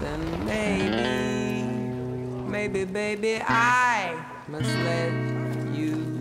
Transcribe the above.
then maybe, maybe, baby, I must let you.